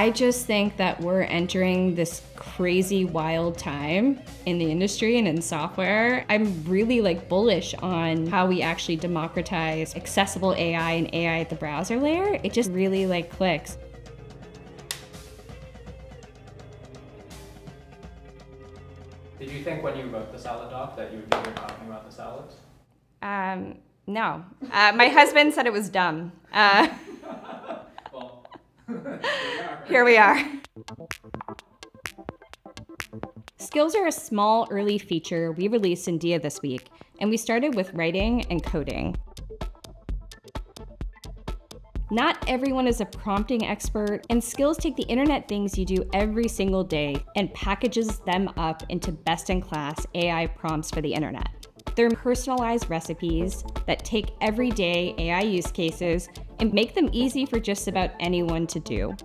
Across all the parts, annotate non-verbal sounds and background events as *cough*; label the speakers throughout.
Speaker 1: I just think that we're entering this crazy wild time in the industry and in software. I'm really like bullish on how we actually democratize accessible AI and AI at the browser layer. It just really like clicks.
Speaker 2: Did you think when you wrote the salad doc that you would be here talking about the salads?
Speaker 1: Um, no. Uh, my husband said it was dumb. Uh, *laughs*
Speaker 2: Well, *laughs* *laughs*
Speaker 1: here we are. Skills are a small early feature we released in Dia this week, and we started with writing and coding. Not everyone is a prompting expert, and Skills take the internet things you do every single day and packages them up into best in class AI prompts for the internet. They're personalized recipes that take everyday AI use cases and make them easy for just about anyone to do.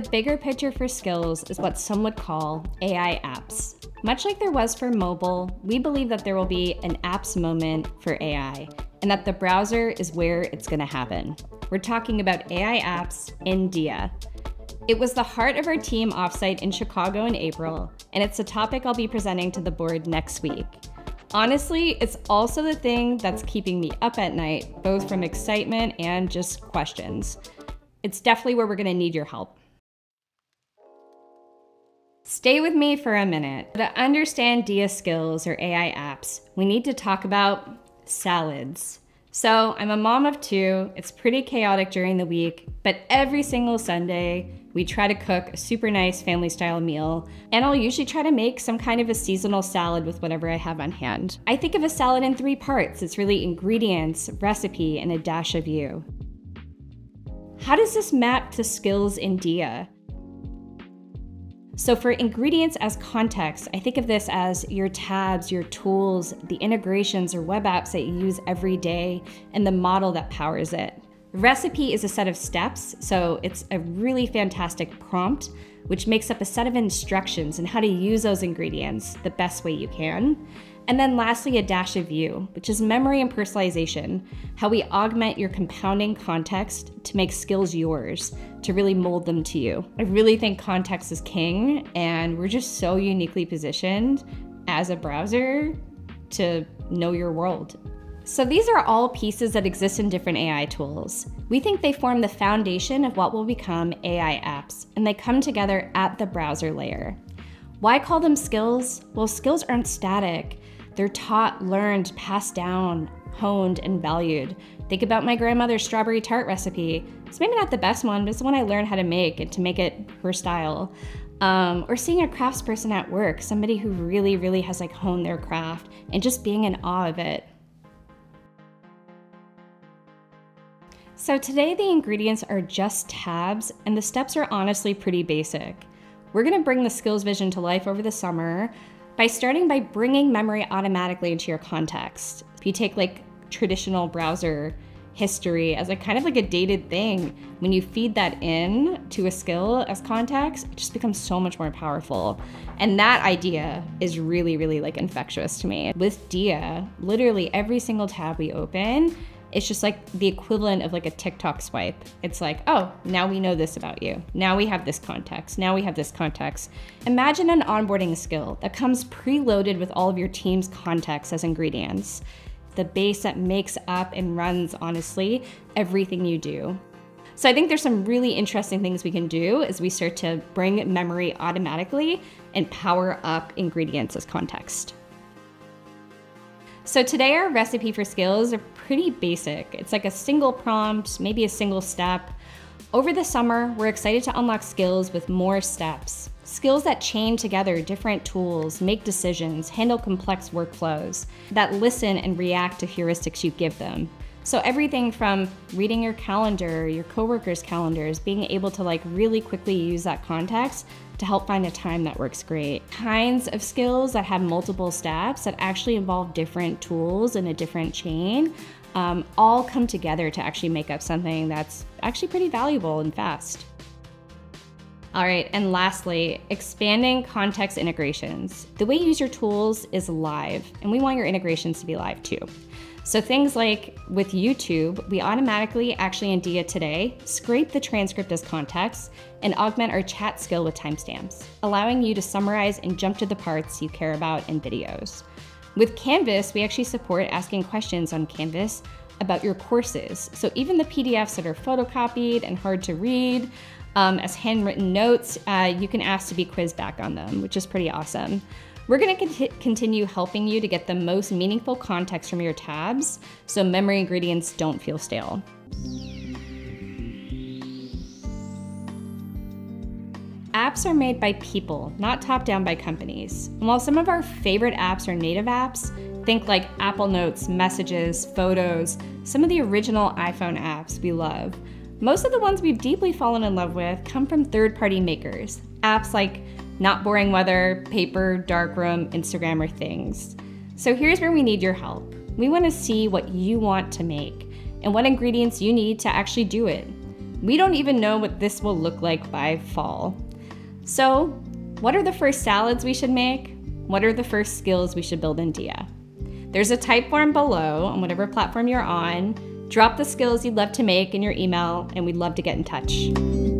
Speaker 1: The bigger picture for skills is what some would call AI apps. Much like there was for mobile, we believe that there will be an apps moment for AI, and that the browser is where it's going to happen. We're talking about AI apps in Dia. It was the heart of our team offsite in Chicago in April, and it's a topic I'll be presenting to the board next week. Honestly, it's also the thing that's keeping me up at night, both from excitement and just questions. It's definitely where we're going to need your help. Stay with me for a minute. To understand Dia skills or AI apps, we need to talk about salads. So, I'm a mom of two. It's pretty chaotic during the week, but every single Sunday, we try to cook a super nice family style meal, and I'll usually try to make some kind of a seasonal salad with whatever I have on hand. I think of a salad in three parts it's really ingredients, recipe, and a dash of you. How does this map to skills in Dia? So for ingredients as context, I think of this as your tabs, your tools, the integrations or web apps that you use every day, and the model that powers it. Recipe is a set of steps, so it's a really fantastic prompt, which makes up a set of instructions on how to use those ingredients the best way you can. And then lastly, a dash of you, which is memory and personalization, how we augment your compounding context to make skills yours, to really mold them to you. I really think context is king, and we're just so uniquely positioned as a browser to know your world. So these are all pieces that exist in different AI tools. We think they form the foundation of what will become AI apps, and they come together at the browser layer. Why call them skills? Well, skills aren't static. They're taught, learned, passed down, honed, and valued. Think about my grandmother's strawberry tart recipe. It's maybe not the best one, but it's the one I learned how to make and to make it her style. Um, or seeing a craftsperson at work, somebody who really, really has like honed their craft and just being in awe of it. So today the ingredients are just tabs and the steps are honestly pretty basic. We're gonna bring the skills vision to life over the summer by starting by bringing memory automatically into your context. If you take like traditional browser history as a kind of like a dated thing, when you feed that in to a skill as context, it just becomes so much more powerful. And that idea is really, really like infectious to me. With Dia, literally every single tab we open it's just like the equivalent of like a TikTok swipe. It's like, oh, now we know this about you. Now we have this context. Now we have this context. Imagine an onboarding skill that comes preloaded with all of your team's context as ingredients. The base that makes up and runs, honestly, everything you do. So I think there's some really interesting things we can do as we start to bring memory automatically and power up ingredients as context. So today our recipe for skills are pretty basic. It's like a single prompt, maybe a single step. Over the summer, we're excited to unlock skills with more steps. Skills that chain together different tools, make decisions, handle complex workflows, that listen and react to heuristics you give them. So everything from reading your calendar, your coworkers' calendars, being able to like really quickly use that context to help find a time that works great. Kinds of skills that have multiple steps that actually involve different tools in a different chain um, all come together to actually make up something that's actually pretty valuable and fast. All right, and lastly, expanding context integrations. The way you use your tools is live, and we want your integrations to be live too. So things like with YouTube, we automatically, actually in Dia today, scrape the transcript as context and augment our chat skill with timestamps, allowing you to summarize and jump to the parts you care about in videos. With Canvas, we actually support asking questions on Canvas about your courses. So even the PDFs that are photocopied and hard to read, um, as handwritten notes, uh, you can ask to be quizzed back on them, which is pretty awesome. We're going to continue helping you to get the most meaningful context from your tabs so memory ingredients don't feel stale. Apps are made by people, not top down by companies. And while some of our favorite apps are native apps, think like Apple Notes, Messages, Photos, some of the original iPhone apps we love, most of the ones we've deeply fallen in love with come from third party makers. Apps like not Boring Weather, Paper, Darkroom, Instagram, or Things. So here's where we need your help. We want to see what you want to make and what ingredients you need to actually do it. We don't even know what this will look like by fall. So, what are the first salads we should make? What are the first skills we should build in Dia? There's a Typeform below on whatever platform you're on. Drop the skills you'd love to make in your email, and we'd love to get in touch.